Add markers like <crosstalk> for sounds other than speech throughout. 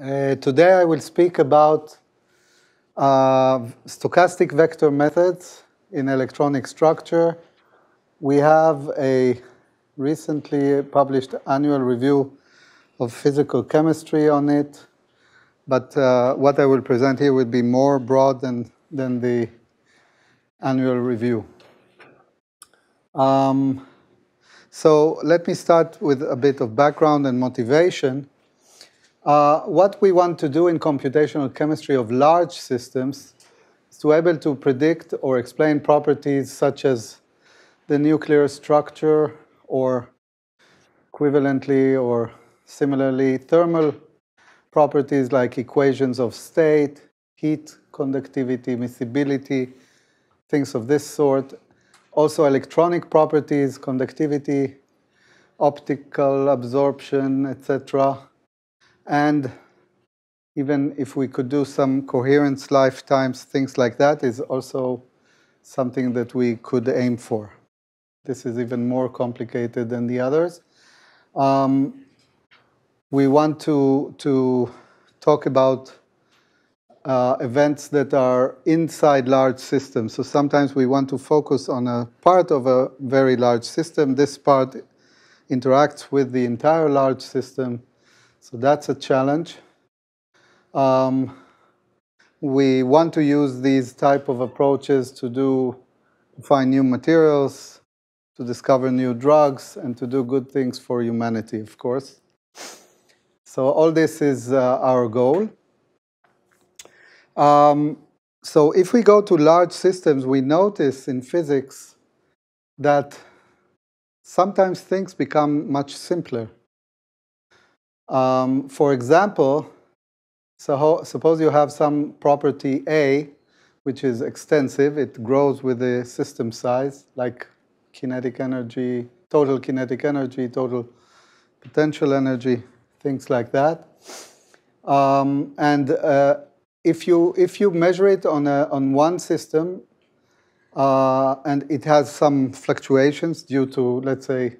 Uh, today I will speak about uh, stochastic vector methods in electronic structure. We have a recently published annual review of physical chemistry on it, but uh, what I will present here will be more broad than, than the annual review. Um, so let me start with a bit of background and motivation. Uh, what we want to do in computational chemistry of large systems is to be able to predict or explain properties such as the nuclear structure or equivalently or similarly thermal properties like equations of state, heat conductivity, miscibility, things of this sort. Also electronic properties, conductivity, optical absorption, etc. And even if we could do some coherence lifetimes, things like that is also something that we could aim for. This is even more complicated than the others. Um, we want to, to talk about uh, events that are inside large systems. So sometimes we want to focus on a part of a very large system. This part interacts with the entire large system so that's a challenge. Um, we want to use these type of approaches to do find new materials, to discover new drugs, and to do good things for humanity, of course. So all this is uh, our goal. Um, so if we go to large systems, we notice in physics that sometimes things become much simpler. Um, for example, so suppose you have some property A, which is extensive. It grows with the system size, like kinetic energy, total kinetic energy, total potential energy, things like that. Um, and uh, if you if you measure it on a, on one system, uh, and it has some fluctuations due to let's say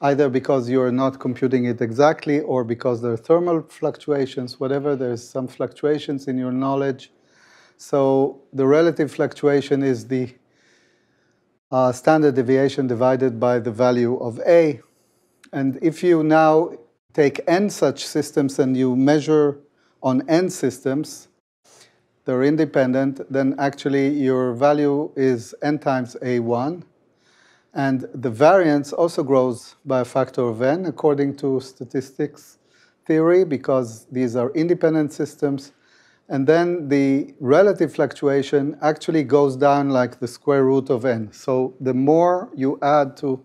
either because you're not computing it exactly or because there are thermal fluctuations, whatever, there's some fluctuations in your knowledge. So the relative fluctuation is the uh, standard deviation divided by the value of A. And if you now take n such systems and you measure on n systems, they're independent, then actually your value is n times A1. And the variance also grows by a factor of n according to statistics theory because these are independent systems. And then the relative fluctuation actually goes down like the square root of n. So the more you add to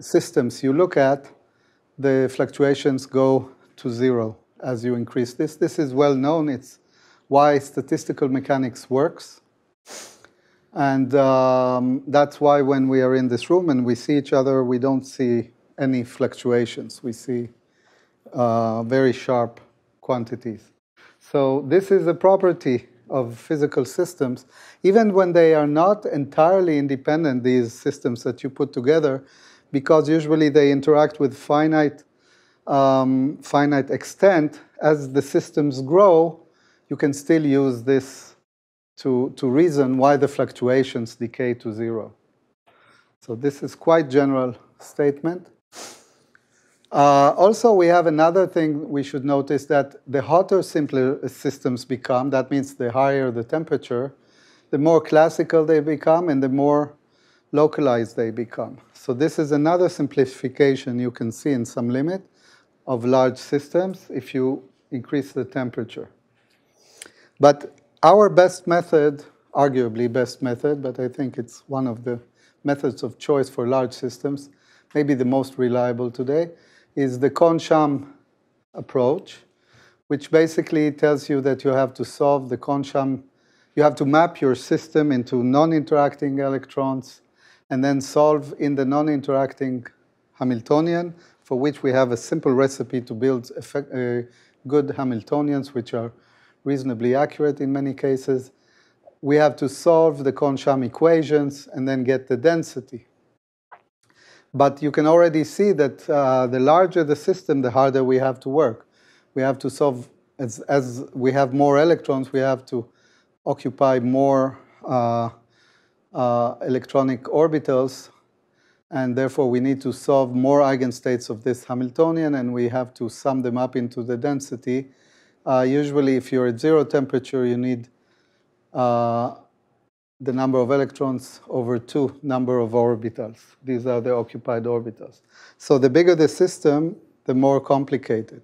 systems you look at, the fluctuations go to zero as you increase this. This is well known. It's why statistical mechanics works. And um, that's why when we are in this room and we see each other, we don't see any fluctuations. We see uh, very sharp quantities. So this is a property of physical systems. Even when they are not entirely independent, these systems that you put together, because usually they interact with finite, um, finite extent, as the systems grow, you can still use this to, to reason why the fluctuations decay to zero. So this is quite general statement. Uh, also, we have another thing we should notice that the hotter, simpler systems become, that means the higher the temperature, the more classical they become and the more localized they become. So this is another simplification you can see in some limit of large systems if you increase the temperature. But our best method, arguably best method, but I think it's one of the methods of choice for large systems, maybe the most reliable today, is the Kohn-Sham approach, which basically tells you that you have to solve the Kohn-Sham, you have to map your system into non-interacting electrons and then solve in the non-interacting Hamiltonian, for which we have a simple recipe to build effect, uh, good Hamiltonians, which are reasonably accurate in many cases. We have to solve the Kohn-Sham equations and then get the density. But you can already see that uh, the larger the system, the harder we have to work. We have to solve as, as we have more electrons, we have to occupy more uh, uh, electronic orbitals, and therefore we need to solve more eigenstates of this Hamiltonian, and we have to sum them up into the density. Uh, usually, if you're at zero temperature, you need uh, the number of electrons over two number of orbitals. These are the occupied orbitals. So the bigger the system, the more complicated.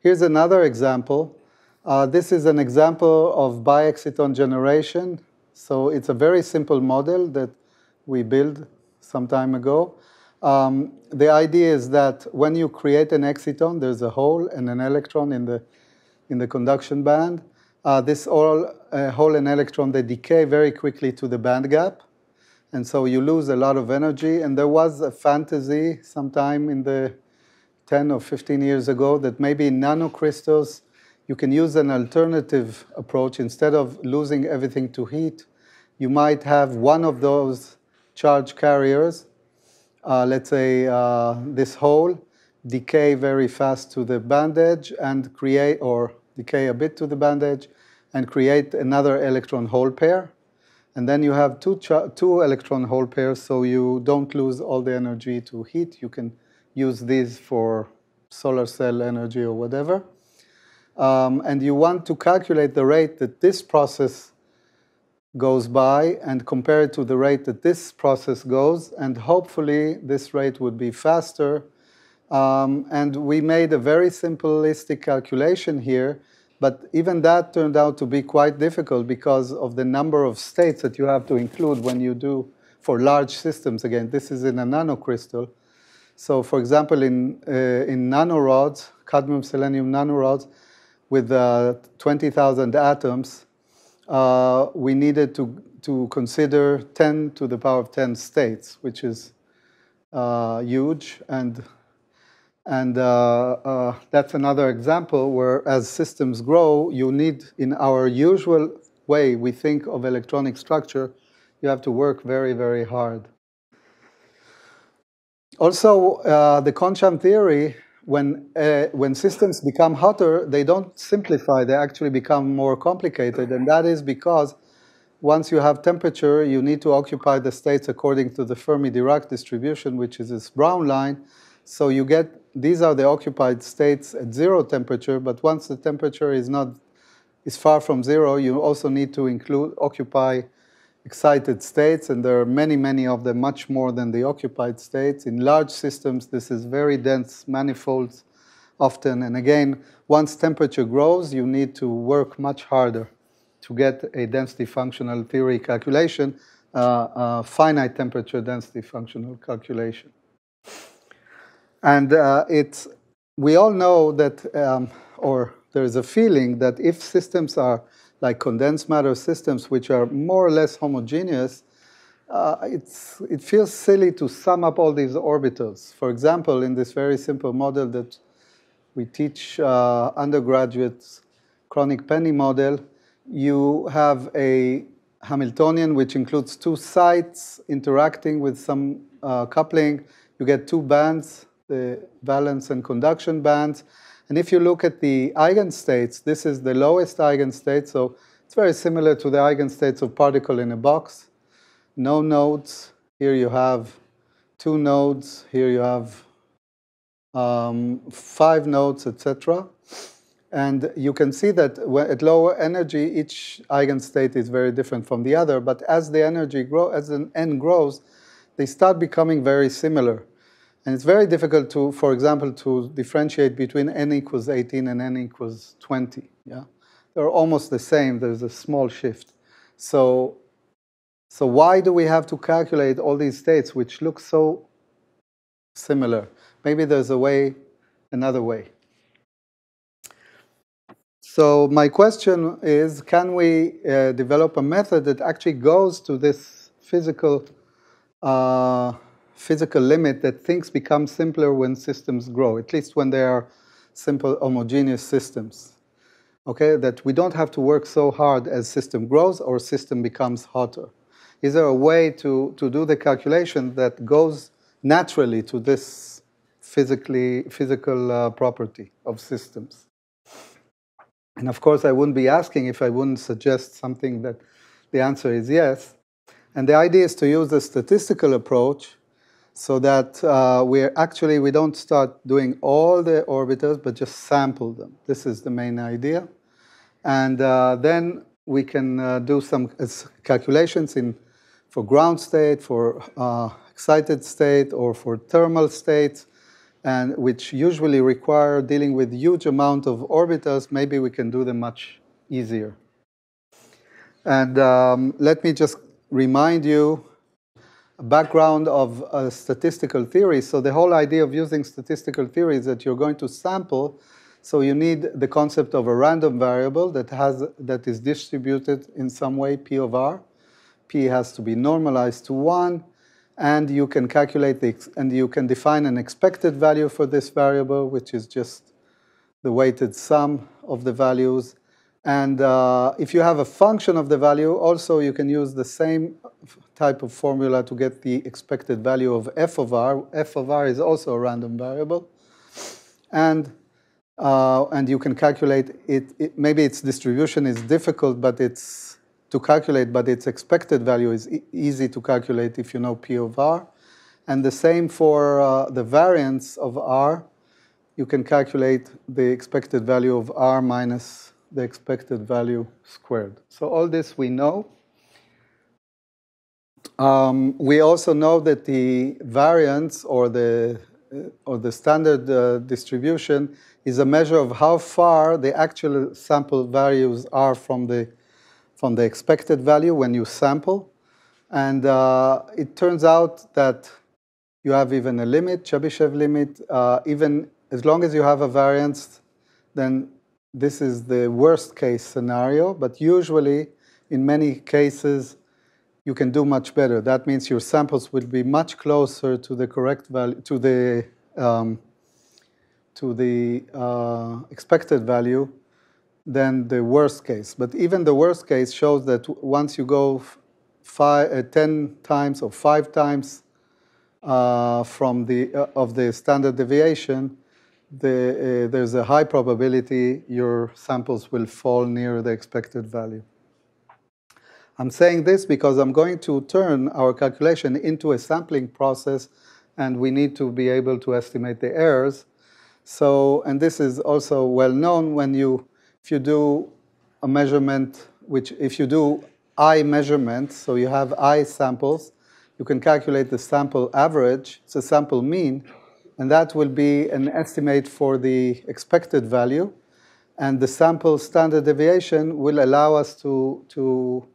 Here's another example. Uh, this is an example of bi-exciton generation. So it's a very simple model that we built some time ago. Um, the idea is that when you create an exciton, there's a hole and an electron in the, in the conduction band. Uh, this all, uh, hole and electron, they decay very quickly to the band gap. And so you lose a lot of energy. And there was a fantasy sometime in the 10 or 15 years ago that maybe in nanocrystals, you can use an alternative approach. Instead of losing everything to heat, you might have one of those charge carriers, uh, let's say uh, this hole, decay very fast to the band edge and create, or decay a bit to the band edge, and create another electron hole pair. And then you have two, two electron hole pairs, so you don't lose all the energy to heat. You can use these for solar cell energy or whatever. Um, and you want to calculate the rate that this process goes by and compare it to the rate that this process goes, and hopefully this rate would be faster. Um, and we made a very simplistic calculation here but even that turned out to be quite difficult because of the number of states that you have to include when you do for large systems. Again, this is in a nanocrystal. So for example, in, uh, in nanorods, cadmium selenium nanorods with uh, 20,000 atoms, uh, we needed to, to consider 10 to the power of 10 states, which is uh, huge. And and uh, uh, that's another example where as systems grow, you need, in our usual way we think of electronic structure, you have to work very, very hard. Also, uh, the Kohn-Sham theory, when, uh, when systems become hotter, they don't simplify, they actually become more complicated. And that is because once you have temperature, you need to occupy the states according to the Fermi-Dirac distribution, which is this brown line. So you get these are the occupied states at zero temperature, but once the temperature is not is far from zero, you also need to include occupy excited states, and there are many, many of them, much more than the occupied states. In large systems, this is very dense manifolds often, and again, once temperature grows, you need to work much harder to get a density functional theory calculation, uh, uh, finite temperature density functional calculation. And uh, it's, we all know that, um, or there's a feeling that if systems are like condensed matter systems, which are more or less homogeneous, uh, it's, it feels silly to sum up all these orbitals. For example, in this very simple model that we teach uh, undergraduates, Kronig-Penney model, you have a Hamiltonian which includes two sites interacting with some uh, coupling. You get two bands the valence and conduction bands. And if you look at the eigenstates, this is the lowest eigenstate, so it's very similar to the eigenstates of particle in a box. No nodes. Here you have two nodes. Here you have um, five nodes, etc. And you can see that at lower energy, each eigenstate is very different from the other. But as the energy grows, as the n grows, they start becoming very similar. And it's very difficult to, for example, to differentiate between n equals 18 and n equals 20. Yeah, They're almost the same. There's a small shift. So, so why do we have to calculate all these states which look so similar? Maybe there's a way, another way. So my question is, can we uh, develop a method that actually goes to this physical uh, physical limit that things become simpler when systems grow, at least when they are simple homogeneous systems. Okay, that we don't have to work so hard as system grows or system becomes hotter. Is there a way to, to do the calculation that goes naturally to this physically, physical uh, property of systems? And of course, I wouldn't be asking if I wouldn't suggest something that the answer is yes. And the idea is to use a statistical approach so that uh, we actually we don't start doing all the orbitals, but just sample them. This is the main idea. And uh, then we can uh, do some calculations in for ground state, for uh, excited state, or for thermal states, and which usually require dealing with huge amount of orbitals. Maybe we can do them much easier. And um, let me just remind you background of a statistical theory. So the whole idea of using statistical theory is that you're going to sample. So you need the concept of a random variable that has that is distributed in some way, P of R. P has to be normalized to one, and you can calculate the and you can define an expected value for this variable, which is just the weighted sum of the values. And uh, if you have a function of the value, also you can use the same type of formula to get the expected value of f of r. f of r is also a random variable. And, uh, and you can calculate it, it, maybe its distribution is difficult, but it's to calculate, but its expected value is e easy to calculate if you know p of r. And the same for uh, the variance of r. You can calculate the expected value of r minus the expected value squared. So all this we know. Um, we also know that the variance or the uh, or the standard uh, distribution is a measure of how far the actual sample values are from the from the expected value when you sample. And uh, it turns out that you have even a limit, Chebyshev limit, uh, even as long as you have a variance, then this is the worst case scenario, but usually in many cases you can do much better. That means your samples will be much closer to the correct value, to the, um, to the uh, expected value than the worst case. But even the worst case shows that once you go five, uh, 10 times or five times uh, from the, uh, of the standard deviation, the, uh, there's a high probability your samples will fall near the expected value. I'm saying this because I'm going to turn our calculation into a sampling process and we need to be able to estimate the errors. So, and this is also well known when you, if you do a measurement, which if you do I measurements, so you have I samples, you can calculate the sample average, a sample mean, and that will be an estimate for the expected value. And the sample standard deviation will allow us to, to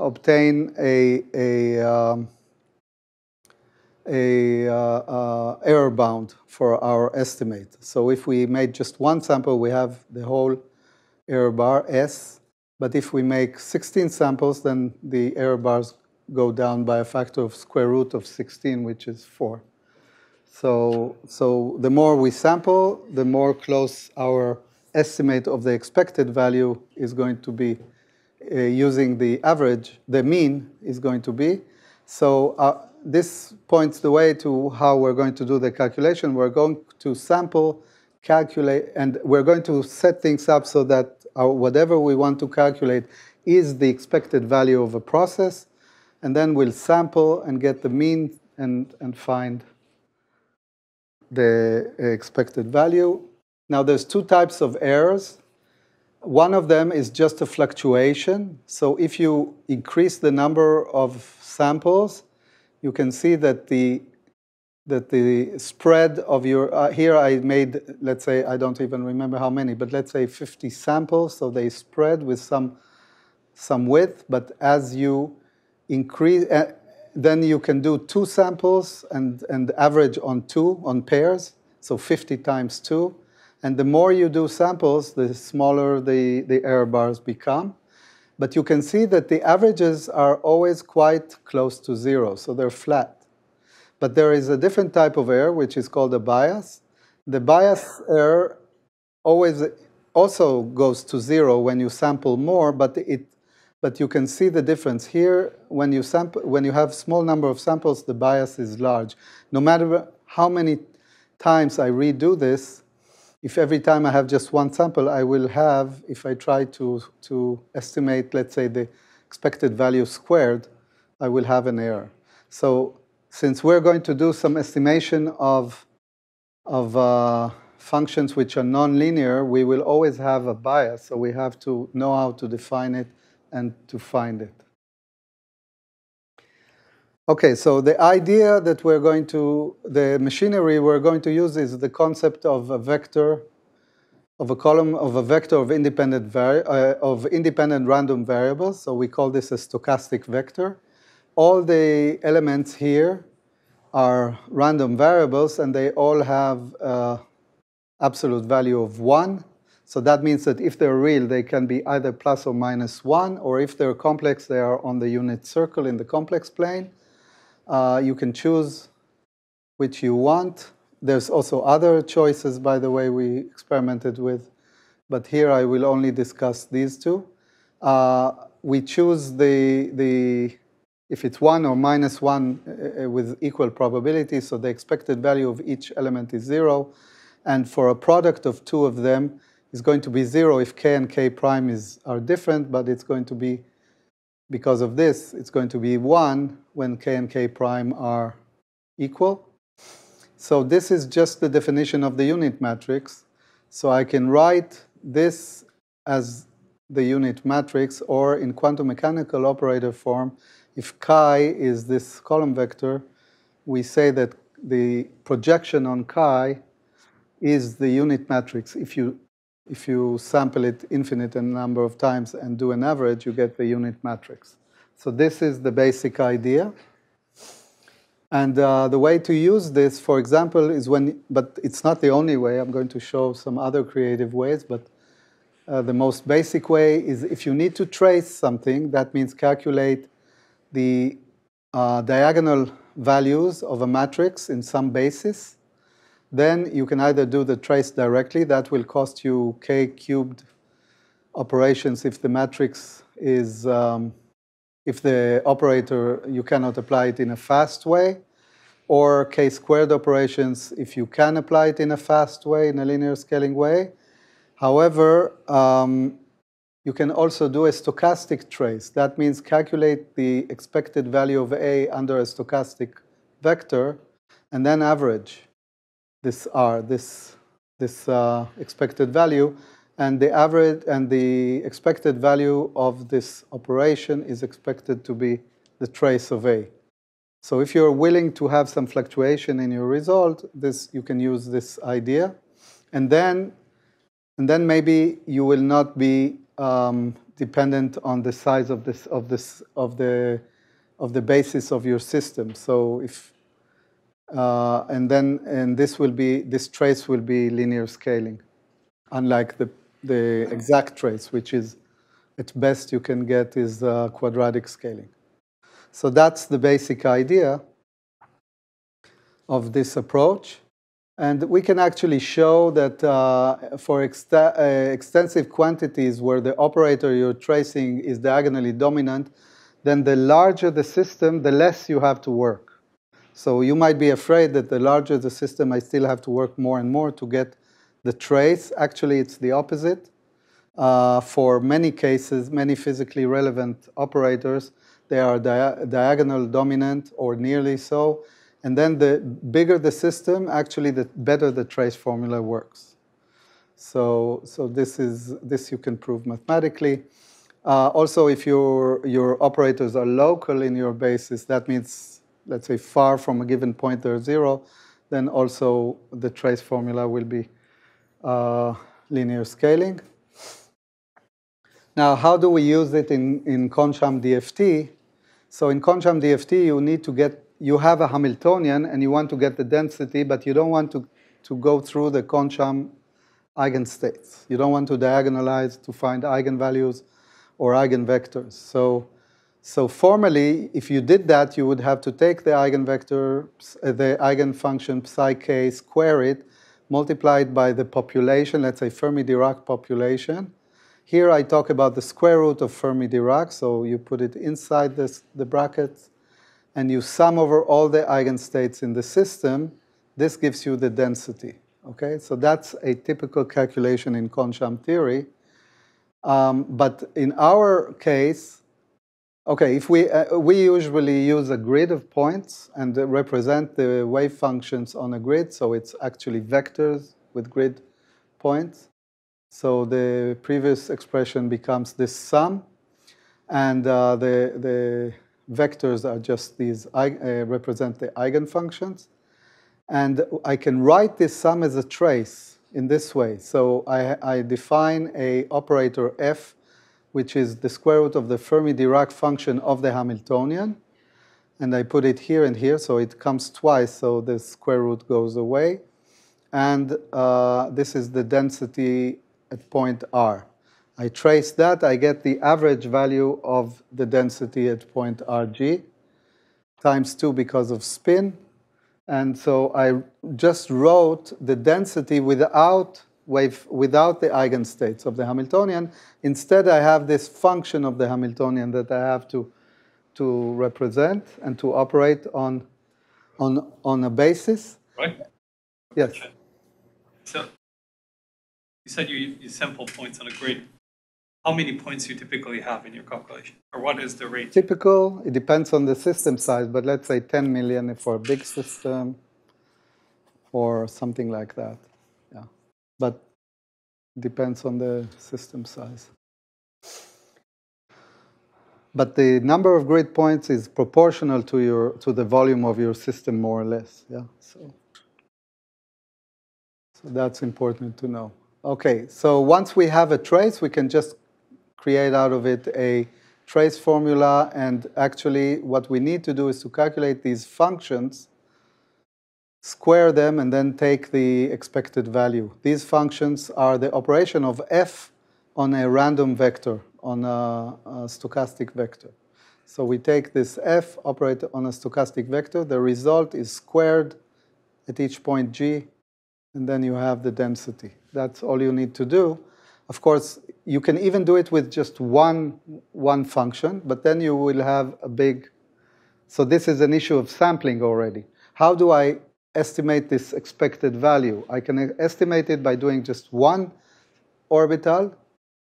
obtain a, a, um, a uh, uh, error bound for our estimate. So if we made just one sample, we have the whole error bar, S. But if we make 16 samples, then the error bars go down by a factor of square root of 16, which is 4. So, so the more we sample, the more close our estimate of the expected value is going to be using the average, the mean is going to be. So uh, this points the way to how we're going to do the calculation. We're going to sample, calculate, and we're going to set things up so that our, whatever we want to calculate is the expected value of a process, and then we'll sample and get the mean and, and find the expected value. Now there's two types of errors. One of them is just a fluctuation. So if you increase the number of samples, you can see that the that the spread of your, uh, here I made, let's say, I don't even remember how many, but let's say 50 samples, so they spread with some, some width, but as you increase, uh, then you can do two samples and, and average on two, on pairs, so 50 times two. And the more you do samples, the smaller the, the error bars become. But you can see that the averages are always quite close to zero, so they're flat. But there is a different type of error, which is called a bias. The bias error always also goes to zero when you sample more, but it but you can see the difference here. When you, sample, when you have small number of samples, the bias is large. No matter how many times I redo this, if every time I have just one sample, I will have, if I try to, to estimate, let's say, the expected value squared, I will have an error. So since we're going to do some estimation of, of uh, functions which are nonlinear, we will always have a bias, so we have to know how to define it and to find it. Okay, so the idea that we're going to, the machinery we're going to use is the concept of a vector, of a column, of a vector of independent, uh, of independent random variables. So we call this a stochastic vector. All the elements here are random variables, and they all have uh, absolute value of 1. So that means that if they're real, they can be either plus or minus 1, or if they're complex, they are on the unit circle in the complex plane. Uh, you can choose which you want. There's also other choices, by the way, we experimented with. But here I will only discuss these two. Uh, we choose the, the, if it's 1 or minus 1 uh, uh, with equal probability, so the expected value of each element is 0. And for a product of two of them, is going to be 0 if k and k prime is, are different, but it's going to be because of this, it's going to be 1 when k and k prime are equal. So this is just the definition of the unit matrix. So I can write this as the unit matrix, or in quantum mechanical operator form, if chi is this column vector, we say that the projection on chi is the unit matrix. If you if you sample it infinite number of times and do an average, you get the unit matrix. So this is the basic idea. And uh, the way to use this, for example, is when, but it's not the only way. I'm going to show some other creative ways, but uh, the most basic way is if you need to trace something, that means calculate the uh, diagonal values of a matrix in some basis then you can either do the trace directly, that will cost you k cubed operations if the matrix is, um, if the operator, you cannot apply it in a fast way, or k squared operations if you can apply it in a fast way, in a linear scaling way. However, um, you can also do a stochastic trace. That means calculate the expected value of A under a stochastic vector and then average this R, this, this uh, expected value, and the average and the expected value of this operation is expected to be the trace of A. So if you're willing to have some fluctuation in your result, this you can use this idea, and then and then maybe you will not be um, dependent on the size of this of this of the of the basis of your system. So if uh, and then and this will be this trace will be linear scaling, unlike the the exact trace, which is at best you can get is uh, quadratic scaling. So that's the basic idea of this approach. And we can actually show that uh, for ext uh, extensive quantities where the operator you're tracing is diagonally dominant, then the larger the system, the less you have to work. So you might be afraid that the larger the system, I still have to work more and more to get the trace. Actually, it's the opposite. Uh, for many cases, many physically relevant operators, they are dia diagonal dominant or nearly so. And then the bigger the system, actually, the better the trace formula works. So, so this is this you can prove mathematically. Uh, also, if your your operators are local in your basis, that means let's say, far from a given point or zero, then also the trace formula will be uh, linear scaling. Now, how do we use it in, in Kohn-Sham DFT? So in Kohn-Sham DFT, you need to get, you have a Hamiltonian and you want to get the density, but you don't want to, to go through the Kohn-Sham eigenstates. You don't want to diagonalize to find eigenvalues or eigenvectors. So so formally, if you did that, you would have to take the eigenvector, uh, the eigenfunction psi k, square it, multiply it by the population, let's say Fermi-Dirac population. Here I talk about the square root of Fermi-Dirac, so you put it inside this, the brackets, and you sum over all the eigenstates in the system. This gives you the density. Okay, so that's a typical calculation in Kohn-Sham theory. Um, but in our case, okay, if we, uh, we usually use a grid of points and represent the wave functions on a grid, so it's actually vectors with grid points. So the previous expression becomes this sum, and uh, the, the vectors are just these, uh, represent the eigenfunctions. And I can write this sum as a trace in this way. So I, I define a operator f, which is the square root of the Fermi-Dirac function of the Hamiltonian. And I put it here and here, so it comes twice, so the square root goes away. And uh, this is the density at point r. I trace that, I get the average value of the density at point rg times 2 because of spin. And so I just wrote the density without wave, without the eigenstates of the Hamiltonian. Instead, I have this function of the Hamiltonian that I have to, to represent and to operate on, on, on a basis. Right? Yes. Okay. So you said you, you sample points on a grid how many points you typically have in your calculation? Or what is the rate? Typical, it depends on the system size, but let's say 10 million for a big system or something like that. But depends on the system size. But the number of grid points is proportional to your to the volume of your system more or less. Yeah. So, so that's important to know. Okay, so once we have a trace, we can just create out of it a trace formula. And actually, what we need to do is to calculate these functions, square them, and then take the expected value. These functions are the operation of f on a random vector, on a, a stochastic vector. So we take this f, operate on a stochastic vector. The result is squared at each point g, and then you have the density. That's all you need to do. Of course, you can even do it with just one, one function, but then you will have a big, so this is an issue of sampling already. How do I estimate this expected value? I can estimate it by doing just one orbital.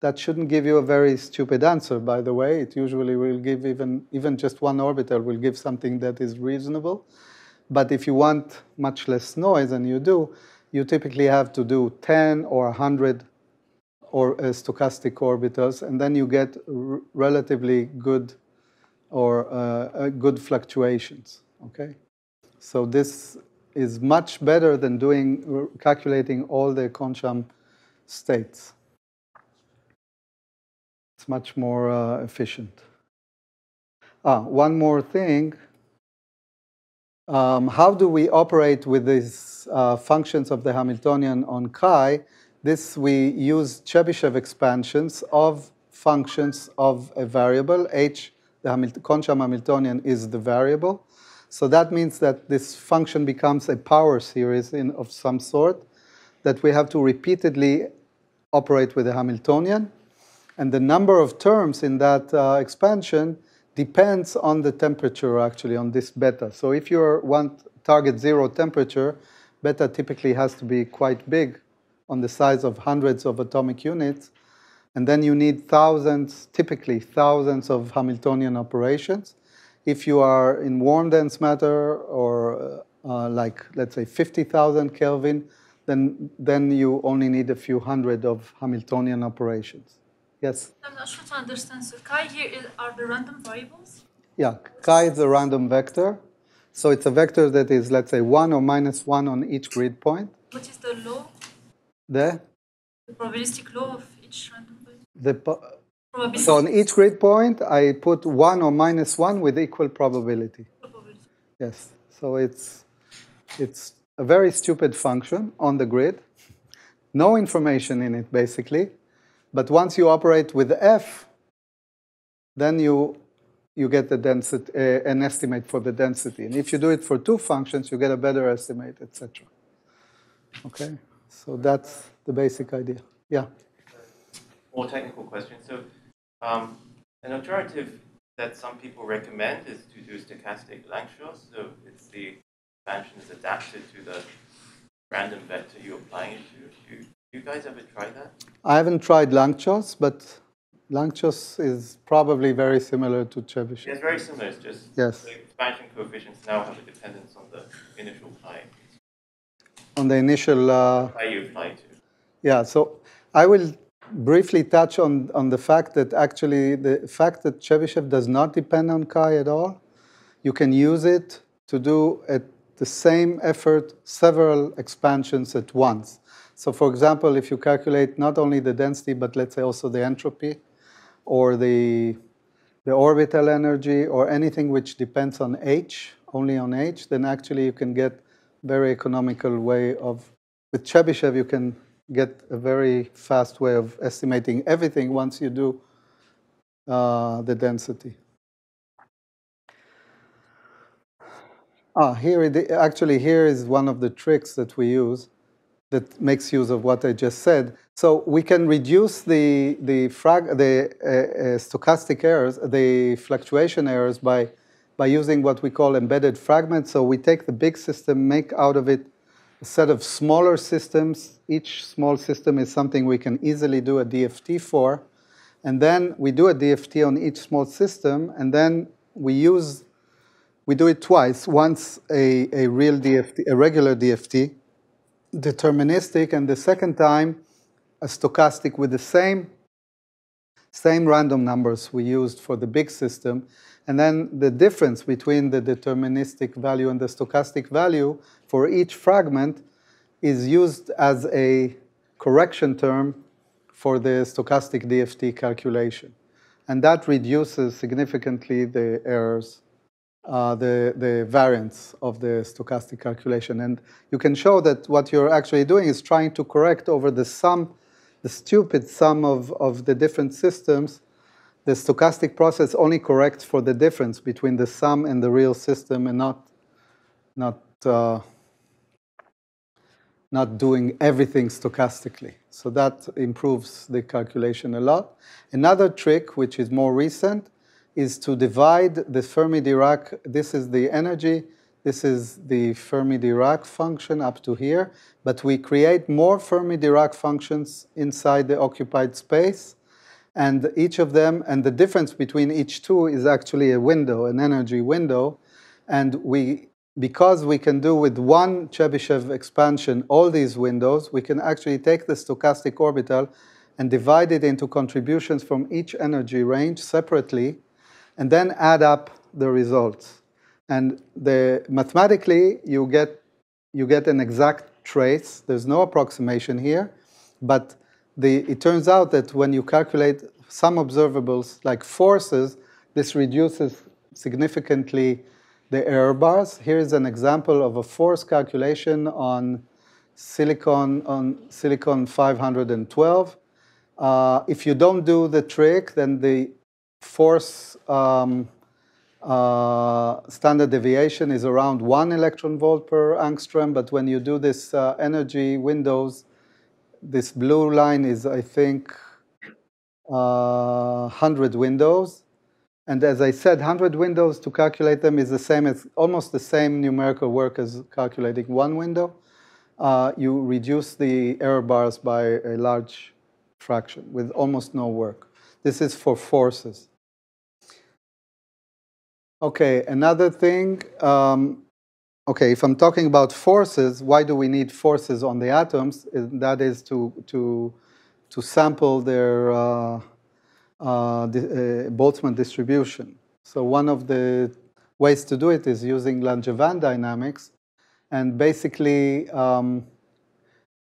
That shouldn't give you a very stupid answer, by the way. It usually will give even, even just one orbital will give something that is reasonable. But if you want much less noise than you do, you typically have to do 10 or 100 or uh, stochastic orbitals, and then you get relatively good or uh, uh, good fluctuations. Okay, so this is much better than doing calculating all the Kohn-Sham states. It's much more uh, efficient. Ah, one more thing. Um, how do we operate with these uh, functions of the Hamiltonian on chi? This we use Chebyshev expansions of functions of a variable. H, the Kohn-Sham Hamiltonian is the variable. So that means that this function becomes a power series in, of some sort that we have to repeatedly operate with the Hamiltonian. And the number of terms in that uh, expansion depends on the temperature, actually, on this beta. So if you want target zero temperature, beta typically has to be quite big on the size of hundreds of atomic units. And then you need thousands, typically thousands of Hamiltonian operations. If you are in warm dense matter or uh, like, let's say, 50,000 Kelvin, then, then you only need a few hundred of Hamiltonian operations. Yes? I'm not sure to understand. So chi here is, are the random variables? Yeah, chi is a random vector. So it's a vector that is, let's say, 1 or minus 1 on each grid point. What is the law the? The probabilistic law of each random The so on each grid point, I put 1 or minus 1 with equal probability. probability. Yes. So it's, it's a very stupid function on the grid. No information in it, basically. But once you operate with f, then you, you get the density, uh, an estimate for the density. And if you do it for two functions, you get a better estimate, etc. Okay? So that's the basic idea. Yeah. More technical question. So um, an alternative that some people recommend is to do stochastic Lanczos. So it's the expansion is adapted to the random vector you're applying it to? Do you, you guys ever try that? I haven't tried Lanczos, but Lanczos is probably very similar to Chebyshev. It's very similar. It's just Yes. the expansion coefficients now have a dependence on the initial pi. On the initial, uh, Pi you apply to. yeah, so I will briefly touch on, on the fact that actually the fact that Chebyshev does not depend on chi at all, you can use it to do at the same effort several expansions at once. So for example, if you calculate not only the density, but let's say also the entropy or the, the orbital energy or anything which depends on h, only on h, then actually you can get very economical way of, with Chebyshev you can get a very fast way of estimating everything once you do uh, the density. Ah, here it, actually here is one of the tricks that we use that makes use of what I just said. So we can reduce the the, frag, the uh, uh, stochastic errors, the fluctuation errors by by using what we call embedded fragments. So we take the big system, make out of it a set of smaller systems. Each small system is something we can easily do a DFT for. And then we do a DFT on each small system, and then we use, we do it twice. Once a, a real DFT, a regular DFT, deterministic, and the second time a stochastic with the same, same random numbers we used for the big system. And then the difference between the deterministic value and the stochastic value for each fragment is used as a correction term for the stochastic DFT calculation. And that reduces significantly the errors, uh, the, the variance of the stochastic calculation. And you can show that what you're actually doing is trying to correct over the sum, the stupid sum of, of the different systems the stochastic process only corrects for the difference between the sum and the real system and not, not, uh, not doing everything stochastically. So that improves the calculation a lot. Another trick, which is more recent, is to divide the Fermi-Dirac, this is the energy, this is the Fermi-Dirac function up to here, but we create more Fermi-Dirac functions inside the occupied space, and each of them, and the difference between each two is actually a window, an energy window. And we, because we can do with one Chebyshev expansion all these windows, we can actually take the stochastic orbital and divide it into contributions from each energy range separately, and then add up the results. And the, mathematically, you get, you get an exact trace. There's no approximation here, but the, it turns out that when you calculate some observables like forces, this reduces significantly the error bars. Here is an example of a force calculation on silicon on silicon 512. Uh, if you don't do the trick, then the force um, standard deviation is around one electron volt per angstrom. But when you do this uh, energy windows, this blue line is, I think, uh, 100 windows. And as I said, 100 windows to calculate them is the same as almost the same numerical work as calculating one window. Uh, you reduce the error bars by a large fraction with almost no work. This is for forces. Okay, another thing. Um, okay, if I'm talking about forces, why do we need forces on the atoms? That is to, to, to sample their uh, uh, di uh, Boltzmann distribution. So one of the ways to do it is using Langevin dynamics. And basically, um,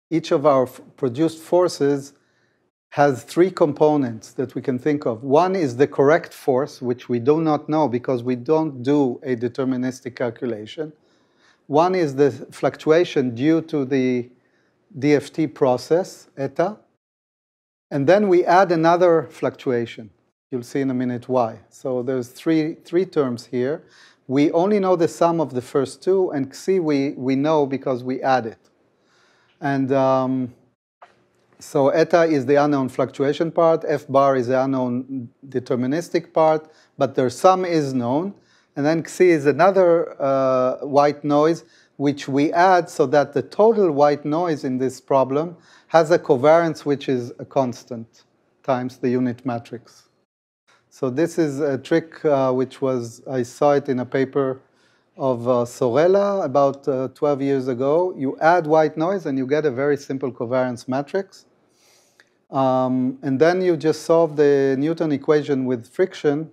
each of our produced forces has three components that we can think of. One is the correct force, which we do not know because we don't do a deterministic calculation. One is the fluctuation due to the DFT process, eta. And then we add another fluctuation. You'll see in a minute why. So there's three, three terms here. We only know the sum of the first two, and Xi we, we know because we add it. And um, so eta is the unknown fluctuation part, F bar is the unknown deterministic part, but their sum is known. And then Xi is another uh, white noise, which we add so that the total white noise in this problem has a covariance which is a constant times the unit matrix. So this is a trick uh, which was, I saw it in a paper of uh, Sorella about uh, 12 years ago. You add white noise and you get a very simple covariance matrix. Um, and then you just solve the Newton equation with friction,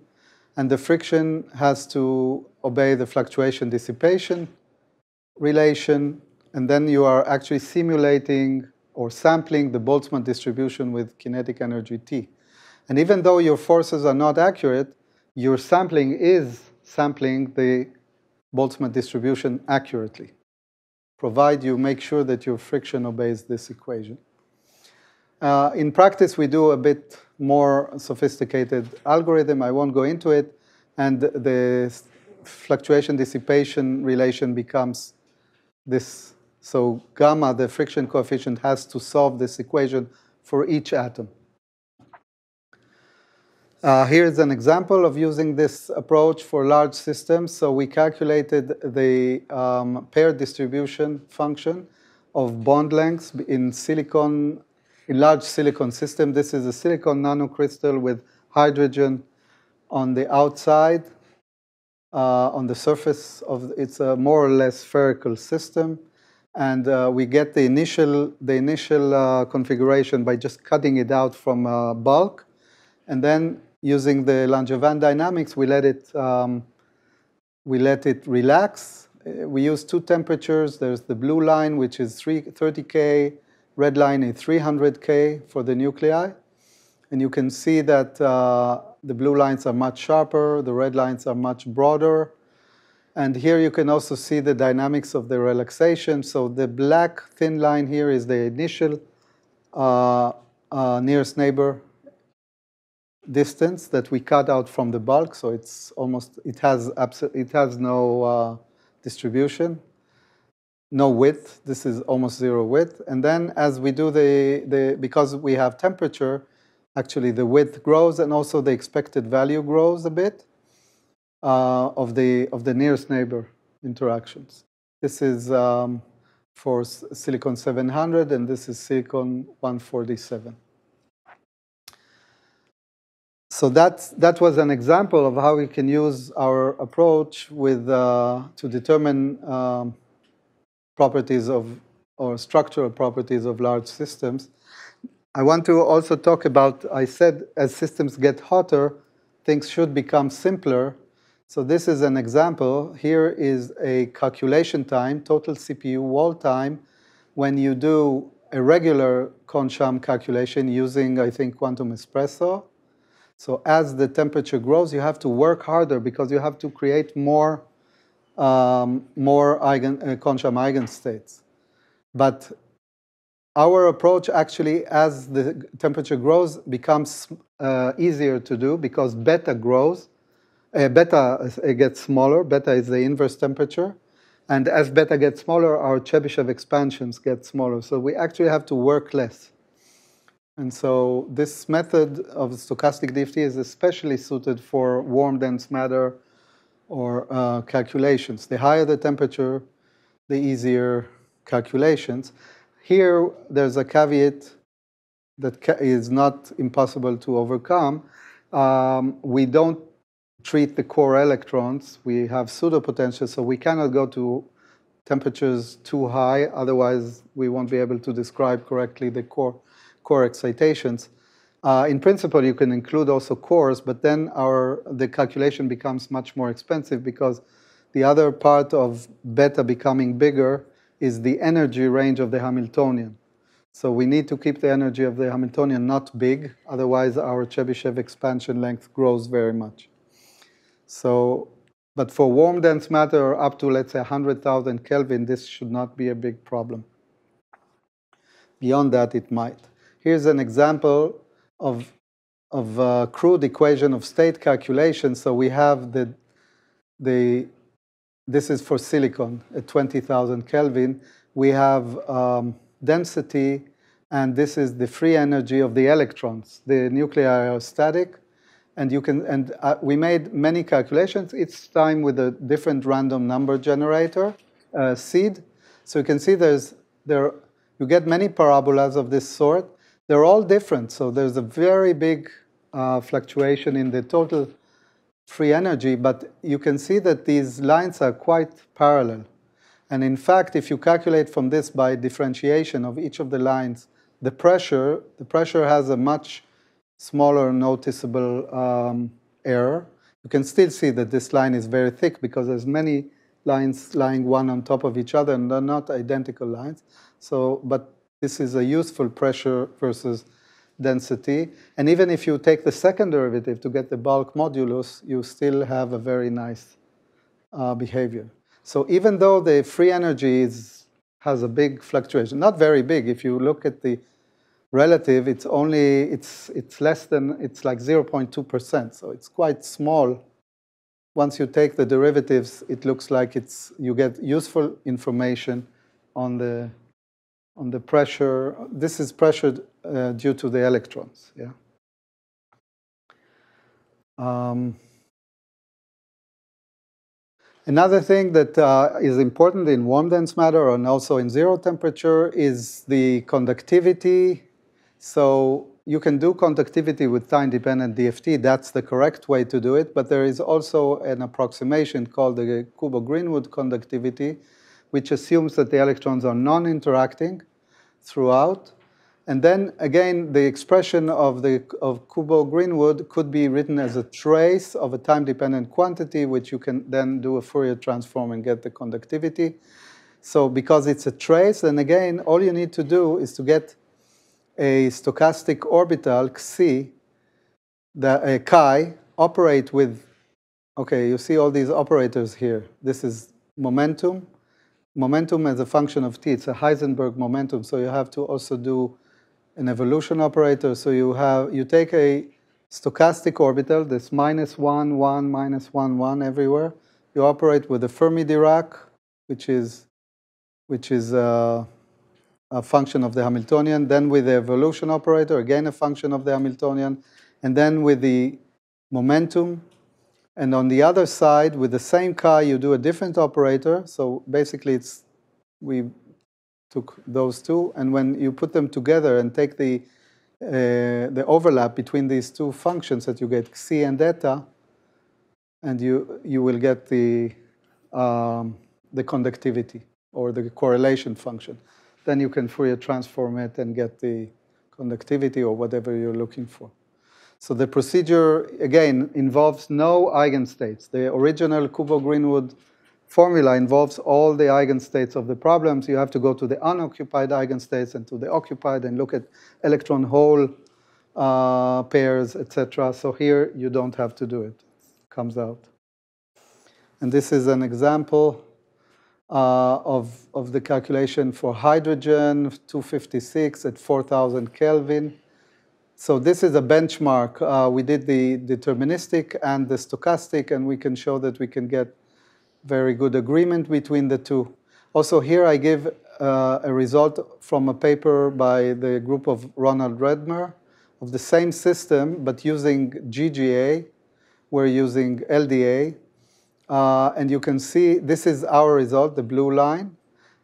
and the friction has to obey the fluctuation dissipation relation, and then you are actually simulating or sampling the Boltzmann distribution with kinetic energy T. And even though your forces are not accurate, your sampling is sampling the Boltzmann distribution accurately, provide you make sure that your friction obeys this equation. Uh, in practice, we do a bit more sophisticated algorithm. I won't go into it. And the fluctuation dissipation relation becomes this. So gamma, the friction coefficient, has to solve this equation for each atom. Uh, here's an example of using this approach for large systems. So we calculated the um, pair distribution function of bond lengths in silicon, large silicon system. This is a silicon nanocrystal with hydrogen on the outside, uh, on the surface of, it's a more or less spherical system. And uh, we get the initial, the initial uh, configuration by just cutting it out from bulk. And then using the Langevin dynamics, we let it um, we let it relax. Uh, we use two temperatures. There's the blue line, which is 30K, red line is 300K for the nuclei. And you can see that uh, the blue lines are much sharper, the red lines are much broader. And here you can also see the dynamics of the relaxation. So the black thin line here is the initial uh, uh, nearest neighbor distance that we cut out from the bulk, so it's almost, it has, it has no uh, distribution, no width. This is almost zero width. And then as we do the, the, because we have temperature, actually the width grows and also the expected value grows a bit uh, of, the, of the nearest neighbor interactions. This is um, for silicon 700 and this is silicon 147. So that's, that was an example of how we can use our approach with, uh, to determine um, properties of, or structural properties of large systems. I want to also talk about, I said as systems get hotter, things should become simpler. So this is an example. Here is a calculation time, total CPU wall time, when you do a regular Kohn-Sham calculation using, I think, quantum espresso. So as the temperature grows, you have to work harder because you have to create more, um, more eigen, uh, Kohn-Sham eigenstates. But our approach actually, as the temperature grows, becomes uh, easier to do because beta grows. Uh, beta gets smaller. Beta is the inverse temperature. And as beta gets smaller, our Chebyshev expansions get smaller. So we actually have to work less. And so this method of stochastic DFT is especially suited for warm dense matter or uh, calculations. The higher the temperature, the easier calculations. Here, there's a caveat that is not impossible to overcome. Um, we don't treat the core electrons. We have pseudopotential, so we cannot go to temperatures too high. Otherwise, we won't be able to describe correctly the core core excitations. Uh, in principle, you can include also cores, but then our, the calculation becomes much more expensive because the other part of beta becoming bigger is the energy range of the Hamiltonian. So we need to keep the energy of the Hamiltonian not big, otherwise our Chebyshev expansion length grows very much. So, but for warm dense matter up to let's say 100,000 Kelvin, this should not be a big problem. Beyond that, it might. Here's an example of, of a crude equation of state calculation. So we have the, the this is for silicon at 20,000 Kelvin. We have um, density, and this is the free energy of the electrons. The nuclei are static, and you can and uh, we made many calculations each time with a different random number generator uh, seed. So you can see there's there you get many parabolas of this sort. They're all different. So there's a very big uh, fluctuation in the total free energy, but you can see that these lines are quite parallel. And in fact, if you calculate from this by differentiation of each of the lines, the pressure, the pressure has a much smaller noticeable um, error. You can still see that this line is very thick because there's many lines lying one on top of each other and they're not identical lines. So, but this is a useful pressure versus density. And even if you take the second derivative to get the bulk modulus, you still have a very nice uh, behavior. So even though the free energy is, has a big fluctuation, not very big, if you look at the relative, it's only, it's, it's less than, it's like 0.2%, so it's quite small. Once you take the derivatives, it looks like it's, you get useful information on the, on the pressure. This is pressure uh, due to the electrons, yeah. Um, Another thing that uh, is important in warm dense matter and also in zero temperature is the conductivity so you can do conductivity with time-dependent DFT. That's the correct way to do it. But there is also an approximation called the Kubo-Greenwood conductivity, which assumes that the electrons are non-interacting throughout. And then again, the expression of the of Kubo-Greenwood could be written as a trace of a time-dependent quantity, which you can then do a Fourier transform and get the conductivity. So because it's a trace, then again, all you need to do is to get a stochastic orbital, Xi, the, uh, chi, operate with, okay, you see all these operators here. This is momentum. Momentum as a function of t. It's a Heisenberg momentum, so you have to also do an evolution operator. So you have, you take a stochastic orbital, this minus 1, 1, minus 1, 1 everywhere. You operate with the Fermi-Dirac, which is, which is uh, a function of the Hamiltonian, then with the evolution operator, again a function of the Hamiltonian, and then with the momentum. And on the other side, with the same chi, you do a different operator. So basically, it's we took those two, and when you put them together and take the uh, the overlap between these two functions that you get c and eta, and you you will get the um, the conductivity or the correlation function then you can Fourier transform it and get the conductivity or whatever you're looking for. So the procedure, again, involves no eigenstates. The original Kubo-Greenwood formula involves all the eigenstates of the problems. You have to go to the unoccupied eigenstates and to the occupied and look at electron hole uh, pairs, etc. So here you don't have to do it. It comes out. And this is an example uh, of, of the calculation for hydrogen, 256 at 4,000 Kelvin. So this is a benchmark. Uh, we did the deterministic and the stochastic, and we can show that we can get very good agreement between the two. Also here I give uh, a result from a paper by the group of Ronald Redmer of the same system, but using GGA. We're using LDA, uh, and you can see this is our result, the blue line,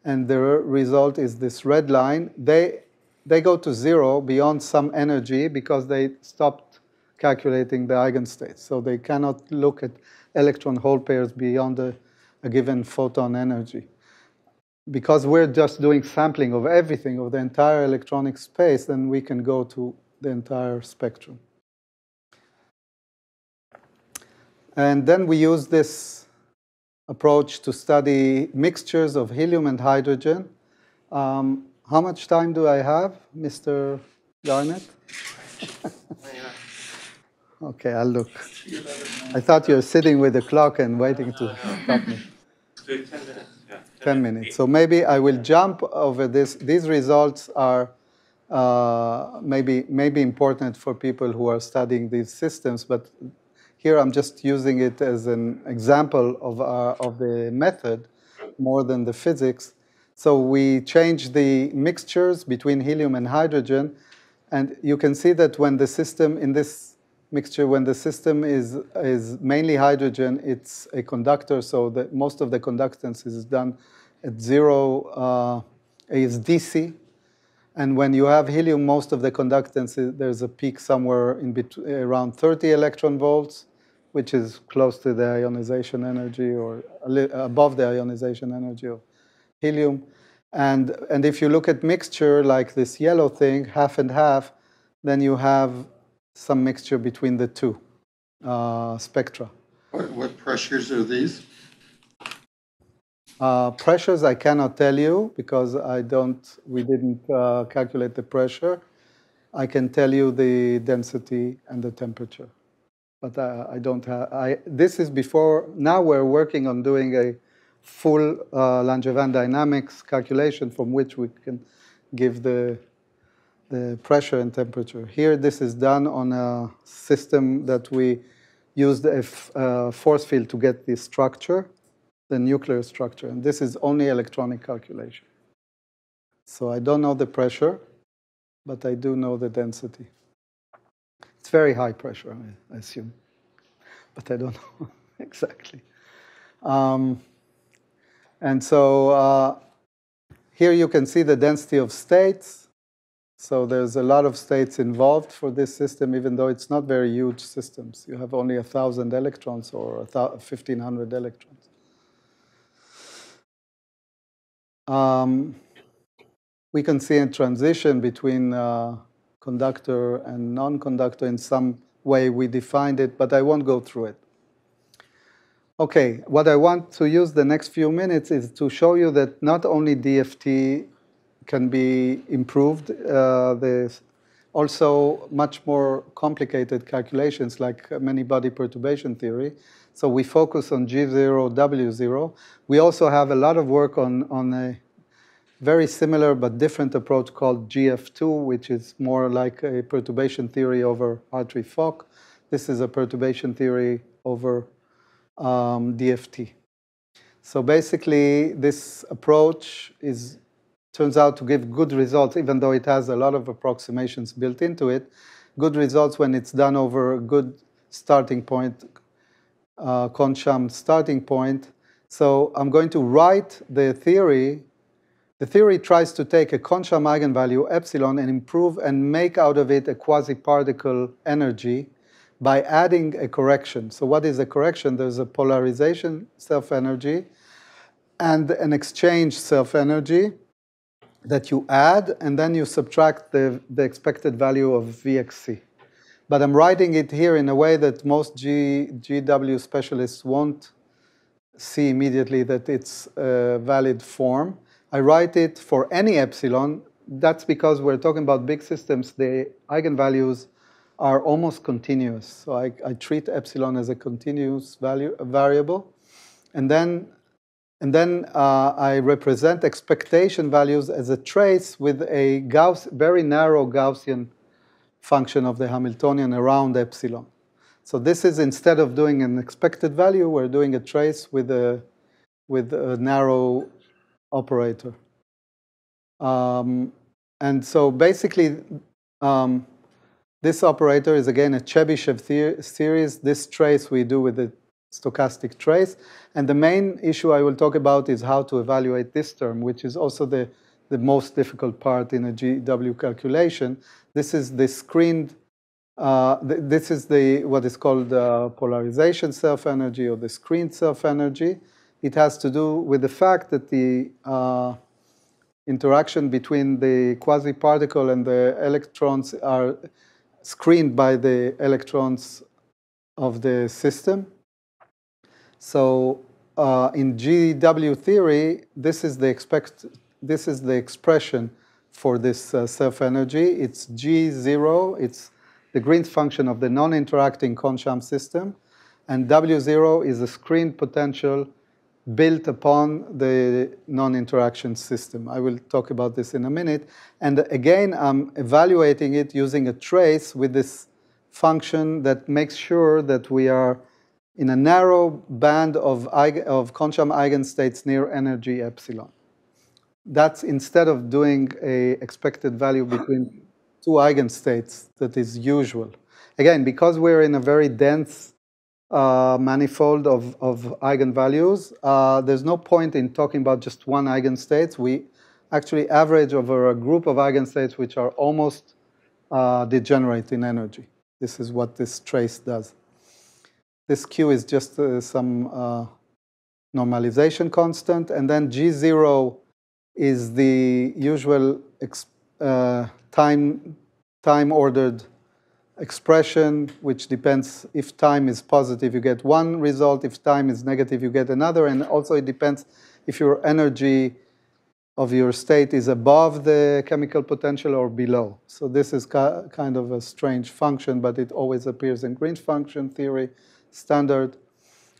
and the result is this red line. They, they go to zero beyond some energy because they stopped calculating the eigenstates. So they cannot look at electron hole pairs beyond a, a given photon energy. Because we're just doing sampling of everything, of the entire electronic space, then we can go to the entire spectrum. And then we use this approach to study mixtures of helium and hydrogen. Um, how much time do I have, Mr. Garnett? <laughs> okay, I'll look. I thought you were sitting with the clock and waiting to stop me. 10 minutes. Yeah. 10 minutes. So maybe I will jump over this. These results are uh, maybe, maybe important for people who are studying these systems, but here I'm just using it as an example of, our, of the method more than the physics. So we change the mixtures between helium and hydrogen, and you can see that when the system in this mixture, when the system is, is mainly hydrogen, it's a conductor, so that most of the conductance is done at zero uh, is DC. And when you have helium, most of the conductance, there's a peak somewhere in between, around 30 electron volts, which is close to the ionization energy or above the ionization energy of helium. And, and if you look at mixture like this yellow thing, half and half, then you have some mixture between the two uh, spectra. What, what pressures are these? Uh, pressures I cannot tell you because I don't, we didn't uh, calculate the pressure. I can tell you the density and the temperature, but uh, I don't have, I, this is before, now we're working on doing a full uh, Langevin dynamics calculation from which we can give the, the pressure and temperature. Here, this is done on a system that we used a uh, force field to get the structure, the nuclear structure, and this is only electronic calculation. So I don't know the pressure, but I do know the density. It's very high pressure, I assume, but I don't <laughs> know exactly. Um, and so uh, here you can see the density of states. So there's a lot of states involved for this system, even though it's not very huge systems. You have only 1,000 electrons or 1,500 electrons. Um, we can see a transition between uh, conductor and non-conductor in some way. We defined it, but I won't go through it. Okay, what I want to use the next few minutes is to show you that not only DFT can be improved, uh, there's also much more complicated calculations like many body perturbation theory. So we focus on G0, W0. We also have a lot of work on, on a very similar but different approach called GF2, which is more like a perturbation theory over Hartree-Fock. This is a perturbation theory over um, DFT. So basically, this approach is turns out to give good results, even though it has a lot of approximations built into it. Good results when it's done over a good starting point, uh, Kohn-Sham starting point. So I'm going to write the theory. The theory tries to take a Kohn-Sham eigenvalue, epsilon, and improve and make out of it a quasi-particle energy by adding a correction. So what is a correction? There's a polarization self-energy and an exchange self-energy that you add, and then you subtract the, the expected value of VXC. But I'm writing it here in a way that most G, GW specialists won't see immediately that it's a valid form. I write it for any epsilon. That's because we're talking about big systems. The eigenvalues are almost continuous. So I, I treat epsilon as a continuous value, a variable. And then, and then uh, I represent expectation values as a trace with a Gauss, very narrow Gaussian function of the Hamiltonian around epsilon. So this is instead of doing an expected value, we're doing a trace with a, with a narrow operator. Um, and so basically, um, this operator is again a Chebyshev series. This trace we do with the stochastic trace. And the main issue I will talk about is how to evaluate this term, which is also the, the most difficult part in a GW calculation. This is the screened, uh, th this is the what is called the polarization self-energy or the screened self-energy. It has to do with the fact that the uh, interaction between the quasi-particle and the electrons are screened by the electrons of the system. So uh, in GW theory, this is the expect this is the expression for this uh, self-energy. It's G0, it's the Green's function of the non-interacting Kohn-Sham system, and W0 is a screened potential built upon the non-interaction system. I will talk about this in a minute. And again, I'm evaluating it using a trace with this function that makes sure that we are in a narrow band of, of Kohn-Sham eigenstates near energy epsilon. That's instead of doing a expected value between two eigenstates that is usual. Again, because we're in a very dense uh, manifold of, of eigenvalues. Uh, there's no point in talking about just one eigenstate. We actually average over a group of eigenstates which are almost uh, degenerate in energy. This is what this trace does. This Q is just uh, some uh, normalization constant, and then G0 is the usual uh, time, time ordered expression, which depends if time is positive, you get one result. If time is negative, you get another. And also it depends if your energy of your state is above the chemical potential or below. So this is kind of a strange function, but it always appears in Green function theory, standard.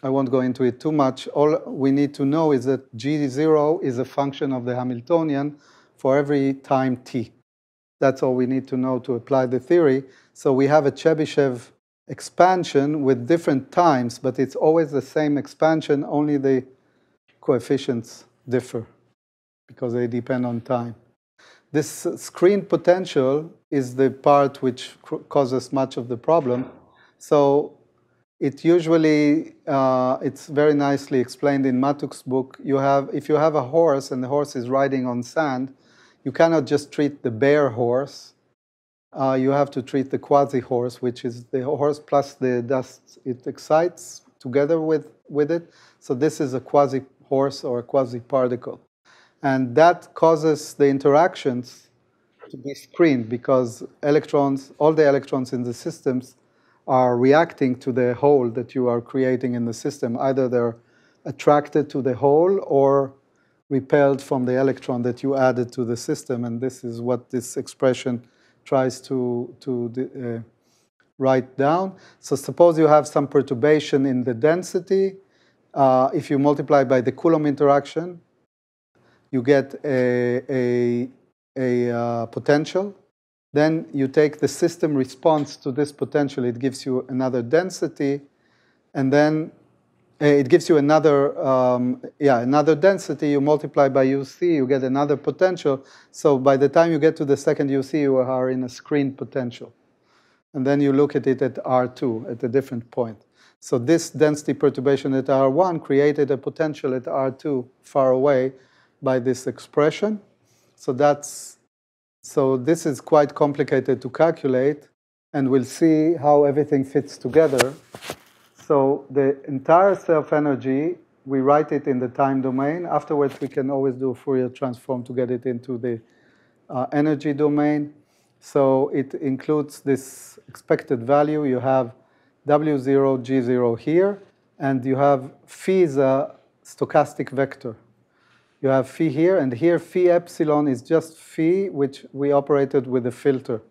I won't go into it too much. All we need to know is that G0 is a function of the Hamiltonian for every time t. That's all we need to know to apply the theory. So we have a Chebyshev expansion with different times, but it's always the same expansion, only the coefficients differ because they depend on time. This screen potential is the part which causes much of the problem. So it usually, uh, it's very nicely explained in Mattuck's book. You have, if you have a horse and the horse is riding on sand, you cannot just treat the bare horse. Uh, you have to treat the quasi-horse, which is the horse plus the dust it excites together with, with it. So this is a quasi-horse or a quasi-particle. And that causes the interactions to be screened because electrons, all the electrons in the systems are reacting to the hole that you are creating in the system. Either they're attracted to the hole or repelled from the electron that you added to the system. And this is what this expression tries to, to uh, write down. So suppose you have some perturbation in the density. Uh, if you multiply by the Coulomb interaction, you get a, a, a uh, potential. Then you take the system response to this potential. It gives you another density. And then it gives you another, um, yeah, another density. You multiply by UC, you get another potential. So by the time you get to the second UC, you are in a screen potential. And then you look at it at R2 at a different point. So this density perturbation at R1 created a potential at R2 far away by this expression. So that's, so this is quite complicated to calculate. And we'll see how everything fits together. So the entire self-energy, we write it in the time domain. Afterwards, we can always do a Fourier transform to get it into the uh, energy domain. So it includes this expected value. You have W0, G0 here, and you have phi is a stochastic vector. You have phi here, and here phi epsilon is just phi, which we operated with a filter.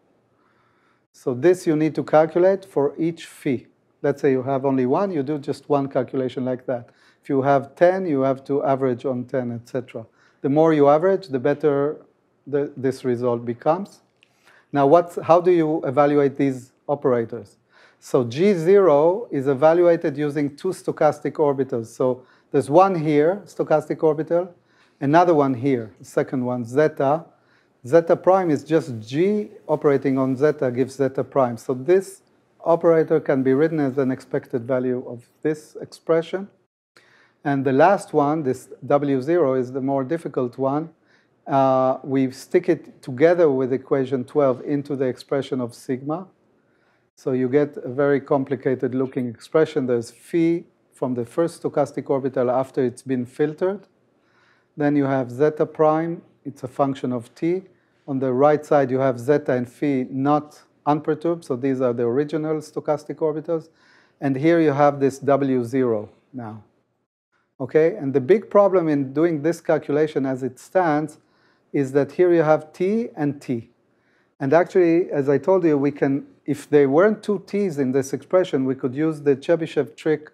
So this you need to calculate for each phi. Let's say you have only one, you do just one calculation like that. If you have 10, you have to average on 10, etc. The more you average, the better the, this result becomes. Now, what's, how do you evaluate these operators? So G0 is evaluated using two stochastic orbitals. So there's one here, stochastic orbital, another one here, second one, zeta. Zeta prime is just G operating on zeta gives zeta prime. So this operator can be written as an expected value of this expression. And the last one, this W0, is the more difficult one. Uh, we stick it together with equation 12 into the expression of sigma. So you get a very complicated looking expression. There's phi from the first stochastic orbital after it's been filtered. Then you have zeta prime. It's a function of t. On the right side, you have zeta and phi not unperturbed. So these are the original stochastic orbitals. And here you have this W0 now. Okay, and the big problem in doing this calculation as it stands is that here you have T and T. And actually, as I told you, we can, if there weren't two T's in this expression, we could use the Chebyshev trick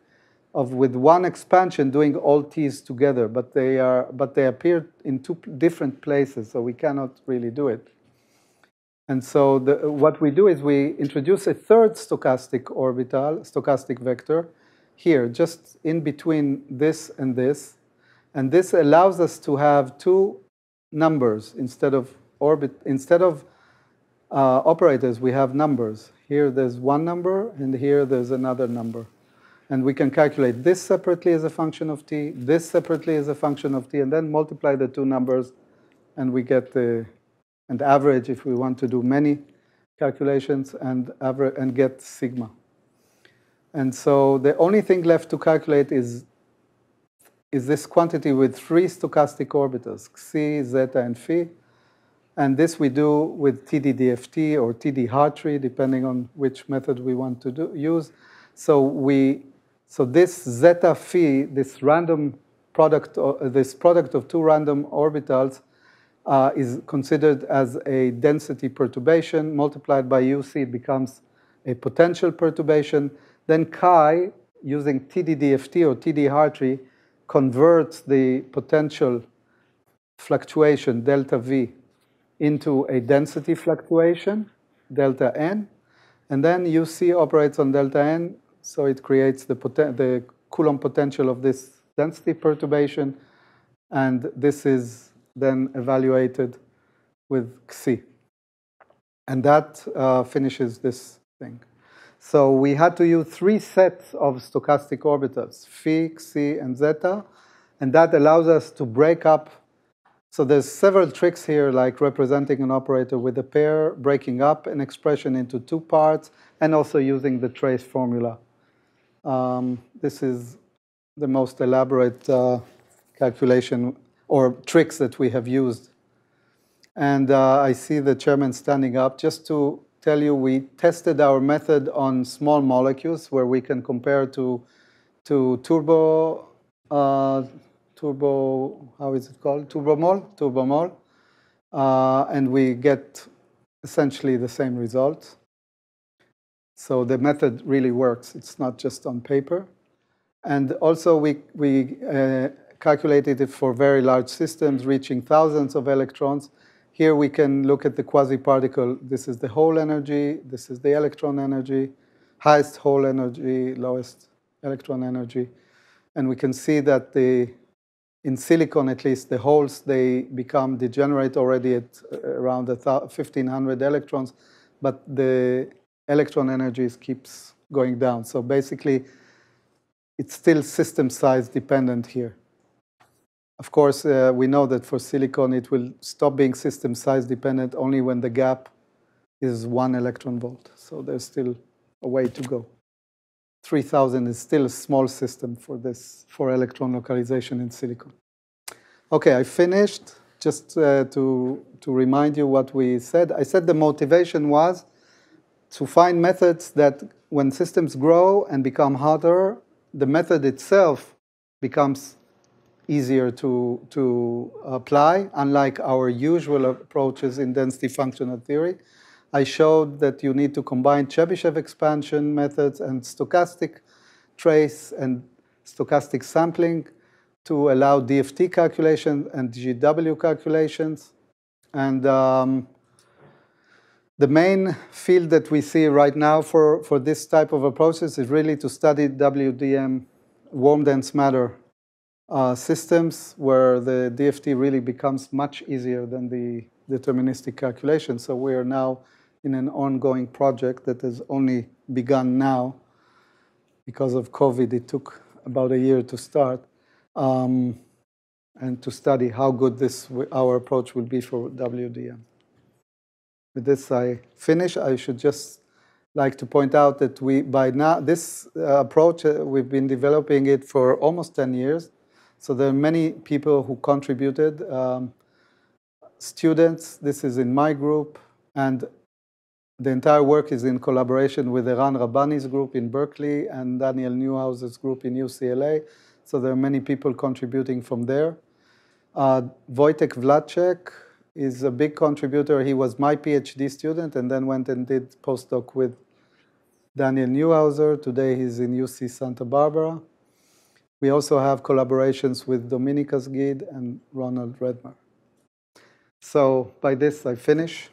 of with one expansion doing all T's together, but they are, but they appear in two different places, so we cannot really do it. And so the, what we do is we introduce a third stochastic orbital, stochastic vector, here, just in between this and this. And this allows us to have two numbers instead of orbit, instead of uh, operators, we have numbers. Here there's one number, and here there's another number. And we can calculate this separately as a function of t, this separately as a function of t, and then multiply the two numbers, and we get the and average if we want to do many calculations and and get sigma. And so the only thing left to calculate is is this quantity with three stochastic orbitals, xi, zeta, and phi. And this we do with TD-DFT or TD-Hartree, depending on which method we want to do, use. So we, so this zeta phi, this random product, uh, this product of two random orbitals, uh, is considered as a density perturbation. Multiplied by UC, it becomes a potential perturbation. Then chi, using TD-DFT or TD-Hartree, converts the potential fluctuation, delta V, into a density fluctuation, delta n. And then UC operates on delta n, so it creates the, the Coulomb potential of this density perturbation. And this is then evaluated with Xi. And that uh, finishes this thing. So we had to use three sets of stochastic orbitals, phi, xi, and zeta, and that allows us to break up. So there's several tricks here, like representing an operator with a pair, breaking up an expression into two parts, and also using the trace formula. Um, this is the most elaborate uh, calculation or tricks that we have used. And uh, I see the chairman standing up just to tell you we tested our method on small molecules where we can compare to, to turbo, uh, turbo, how is it called? Turbomole, turbomole. Uh, and we get essentially the same results. So the method really works. It's not just on paper. And also we, we uh, calculated it for very large systems reaching thousands of electrons. Here we can look at the quasi-particle. This is the Hall energy. This is the electron energy, highest Hall energy, lowest electron energy. And we can see that the, in silicon, at least, the holes, they become degenerate already at uh, around 1,500 electrons, but the electron energy keeps going down. So basically, it's still system size dependent here. Of course, uh, we know that for silicon, it will stop being system size dependent only when the gap is one electron volt. So there's still a way to go. 3000 is still a small system for this, for electron localization in silicon. Okay, I finished. Just uh, to, to remind you what we said. I said the motivation was to find methods that when systems grow and become harder, the method itself becomes easier to, to apply, unlike our usual approaches in density functional theory. I showed that you need to combine Chebyshev expansion methods and stochastic trace and stochastic sampling to allow DFT calculation and GW calculations. And um, the main field that we see right now for, for this type of approaches is really to study WDM warm dense matter uh, systems where the DFT really becomes much easier than the deterministic calculation. So we are now in an ongoing project that has only begun now. Because of COVID, it took about a year to start. Um, and to study how good this our approach will be for WDM. With this, I finish. I should just like to point out that we, by now, this uh, approach, uh, we've been developing it for almost 10 years. So there are many people who contributed. Um, students, this is in my group, and the entire work is in collaboration with Eran Rabani's group in Berkeley and Daniel Neuhauser's group in UCLA. So there are many people contributing from there. Uh, Vojtěch Vlček is a big contributor. He was my PhD student and then went and did postdoc with Daniel Neuhauser. Today he's in UC Santa Barbara. We also have collaborations with Dominika Zgid and Ronald Redmer. So by this, I finish.